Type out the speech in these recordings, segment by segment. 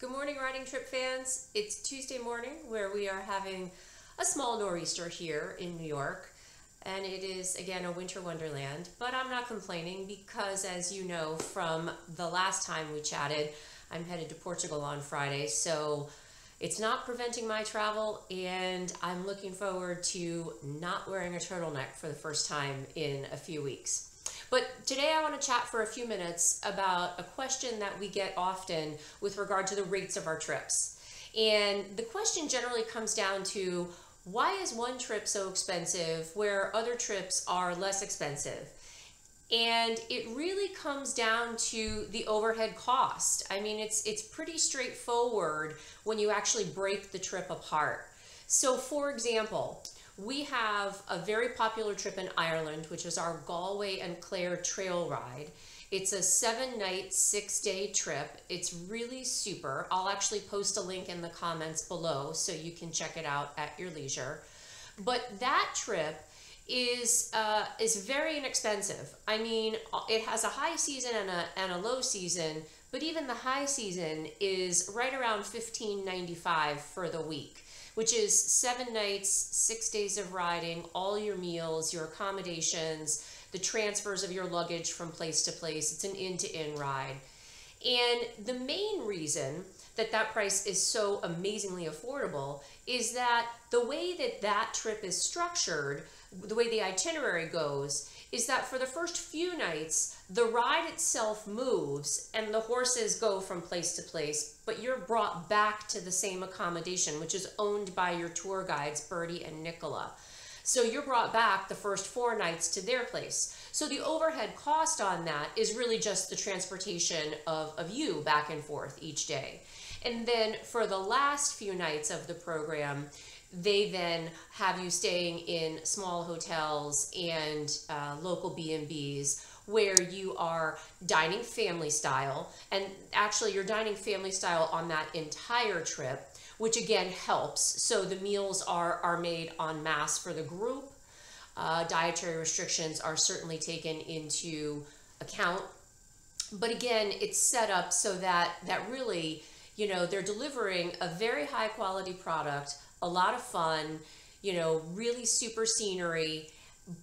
Good morning, riding trip fans. It's Tuesday morning where we are having a small nor'easter here in New York. And it is, again, a winter wonderland. But I'm not complaining because, as you know from the last time we chatted, I'm headed to Portugal on Friday. So it's not preventing my travel. And I'm looking forward to not wearing a turtleneck for the first time in a few weeks. But today I want to chat for a few minutes about a question that we get often with regard to the rates of our trips. And the question generally comes down to why is one trip so expensive where other trips are less expensive? And it really comes down to the overhead cost. I mean, it's it's pretty straightforward when you actually break the trip apart. So for example, we have a very popular trip in Ireland, which is our Galway and Clare trail ride. It's a seven night, six day trip. It's really super. I'll actually post a link in the comments below so you can check it out at your leisure. But that trip is uh, is very inexpensive. I mean, it has a high season and a, and a low season, but even the high season is right around fifteen ninety five for the week which is seven nights, six days of riding, all your meals, your accommodations, the transfers of your luggage from place to place. It's an inn to inn ride. And the main reason that that price is so amazingly affordable is that the way that that trip is structured, the way the itinerary goes, is that for the first few nights, the ride itself moves and the horses go from place to place, but you're brought back to the same accommodation, which is owned by your tour guides, Bertie and Nicola. So you're brought back the first four nights to their place. So the overhead cost on that is really just the transportation of, of you back and forth each day. And then for the last few nights of the program, they then have you staying in small hotels and uh, local b&b's where you are dining family style and actually you're dining family style on that entire trip which again helps. So the meals are are made en masse for the group. Uh, dietary restrictions are certainly taken into account. But again it's set up so that that really you know they're delivering a very high quality product a lot of fun, you know, really super scenery,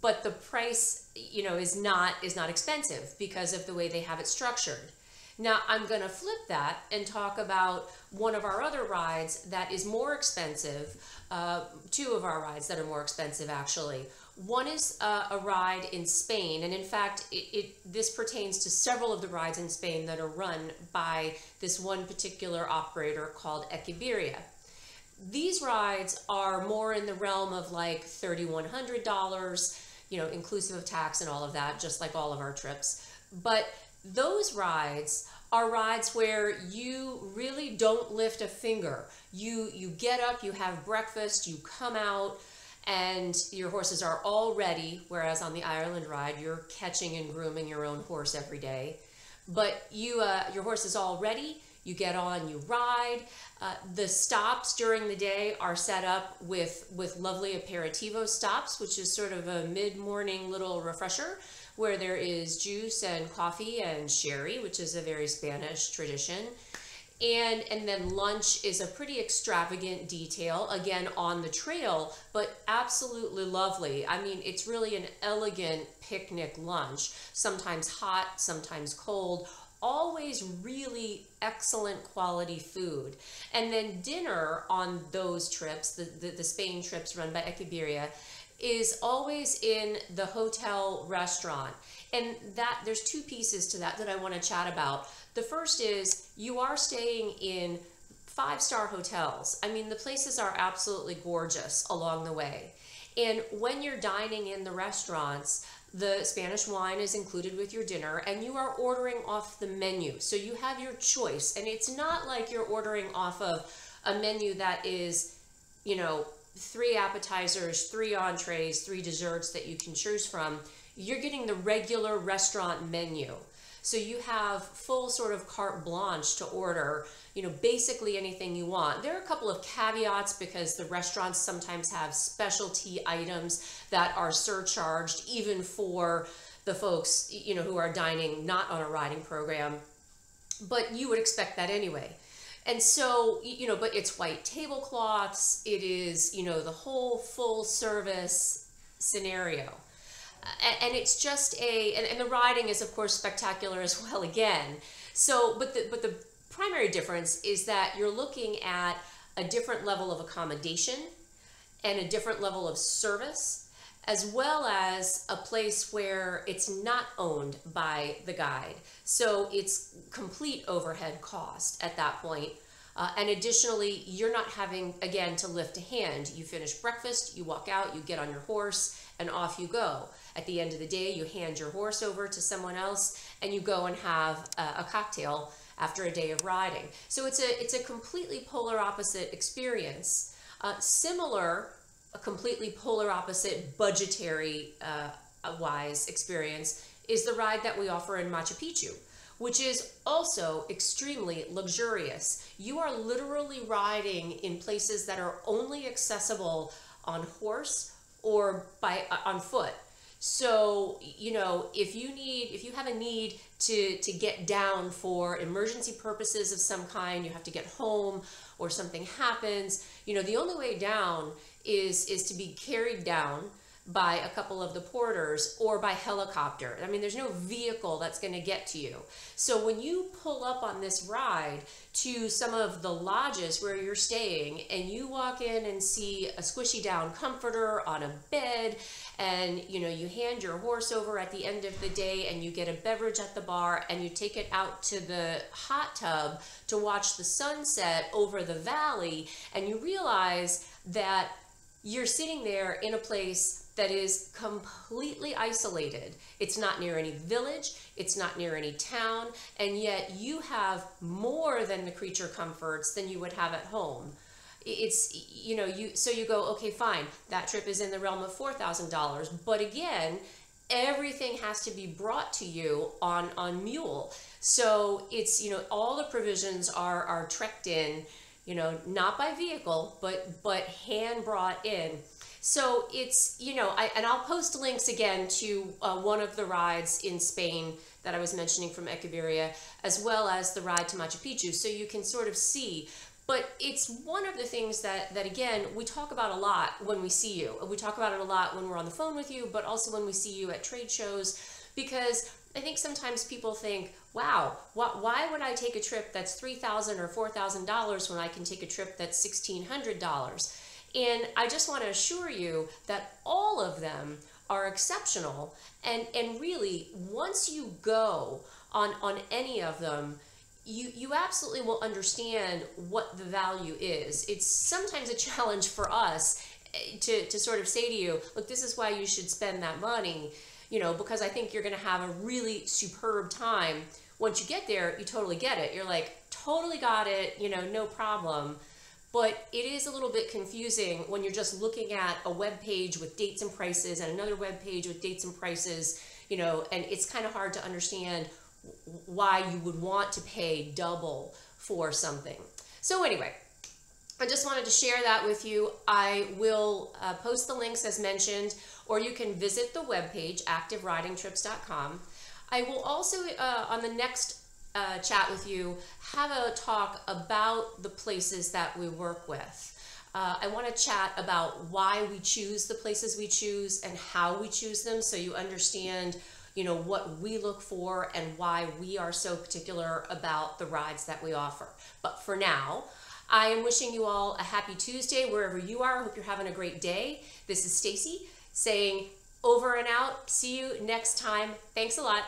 but the price, you know, is not is not expensive because of the way they have it structured. Now, I'm going to flip that and talk about one of our other rides that is more expensive, uh, two of our rides that are more expensive actually. One is uh, a ride in Spain, and in fact, it, it, this pertains to several of the rides in Spain that are run by this one particular operator called Equiberia these rides are more in the realm of like $3,100, you know, inclusive of tax and all of that, just like all of our trips. But those rides are rides where you really don't lift a finger. You you get up, you have breakfast, you come out, and your horses are all ready. Whereas on the Ireland ride, you're catching and grooming your own horse every day. But you uh, your horse is all ready you get on, you ride. Uh, the stops during the day are set up with, with lovely aperitivo stops, which is sort of a mid-morning little refresher where there is juice and coffee and sherry, which is a very Spanish tradition. And, and then lunch is a pretty extravagant detail, again, on the trail, but absolutely lovely. I mean, it's really an elegant picnic lunch, sometimes hot, sometimes cold, always really excellent quality food. And then dinner on those trips, the, the, the Spain trips run by Equiberia, is always in the hotel restaurant. And that there's two pieces to that that I want to chat about. The first is you are staying in five star hotels. I mean, the places are absolutely gorgeous along the way. And when you're dining in the restaurants, the Spanish wine is included with your dinner and you are ordering off the menu. So you have your choice and it's not like you're ordering off of a menu that is, you know, three appetizers, three entrees, three desserts that you can choose from. You're getting the regular restaurant menu. So you have full sort of carte blanche to order, you know, basically anything you want. There are a couple of caveats because the restaurants sometimes have specialty items that are surcharged even for the folks, you know, who are dining not on a riding program. But you would expect that anyway. And so, you know, but it's white tablecloths, it is, you know, the whole full service scenario. And it's just a, and, and the riding is of course spectacular as well again. So, but the, but the primary difference is that you're looking at a different level of accommodation and a different level of service, as well as a place where it's not owned by the guide. So it's complete overhead cost at that point. Uh, and additionally, you're not having, again, to lift a hand. You finish breakfast, you walk out, you get on your horse, and off you go. At the end of the day, you hand your horse over to someone else, and you go and have a, a cocktail after a day of riding. So it's a, it's a completely polar opposite experience. Uh, similar, a completely polar opposite budgetary uh, wise experience is the ride that we offer in Machu Picchu, which is also extremely luxurious. You are literally riding in places that are only accessible on horse or by uh, on foot. So, you know, if you need if you have a need to to get down for emergency purposes of some kind, you have to get home or something happens, you know, the only way down is is to be carried down by a couple of the porters or by helicopter. I mean, there's no vehicle that's going to get to you. So when you pull up on this ride to some of the lodges where you're staying and you walk in and see a squishy down comforter on a bed and you know you hand your horse over at the end of the day and you get a beverage at the bar and you take it out to the hot tub to watch the sunset over the valley and you realize that you're sitting there in a place that is completely isolated. It's not near any village, it's not near any town, and yet you have more than the creature comforts than you would have at home. It's, you know, you, so you go, okay, fine, that trip is in the realm of $4,000, but again, everything has to be brought to you on, on mule. So it's, you know, all the provisions are, are trekked in, you know, not by vehicle, but, but hand brought in so it's, you know, I, and I'll post links again to uh, one of the rides in Spain that I was mentioning from Equiberia, as well as the ride to Machu Picchu, so you can sort of see. But it's one of the things that, that again, we talk about a lot when we see you. We talk about it a lot when we're on the phone with you, but also when we see you at trade shows, because I think sometimes people think, wow, why would I take a trip that's 3,000 or $4,000 when I can take a trip that's $1,600? And I just want to assure you that all of them are exceptional. And, and really, once you go on, on any of them, you, you absolutely will understand what the value is. It's sometimes a challenge for us eh, to, to sort of say to you, look, this is why you should spend that money, you know, because I think you're going to have a really superb time. Once you get there, you totally get it. You're like, totally got it, you know, no problem but it is a little bit confusing when you're just looking at a web page with dates and prices and another web page with dates and prices, you know, and it's kind of hard to understand why you would want to pay double for something. So anyway, I just wanted to share that with you. I will uh, post the links as mentioned, or you can visit the webpage, activeridingtrips.com. I will also, uh, on the next uh, chat with you, have a talk about the places that we work with. Uh, I want to chat about why we choose the places we choose and how we choose them so you understand you know what we look for and why we are so particular about the rides that we offer. But for now, I am wishing you all a happy Tuesday wherever you are. I hope you're having a great day. This is Stacy saying over and out. See you next time. Thanks a lot.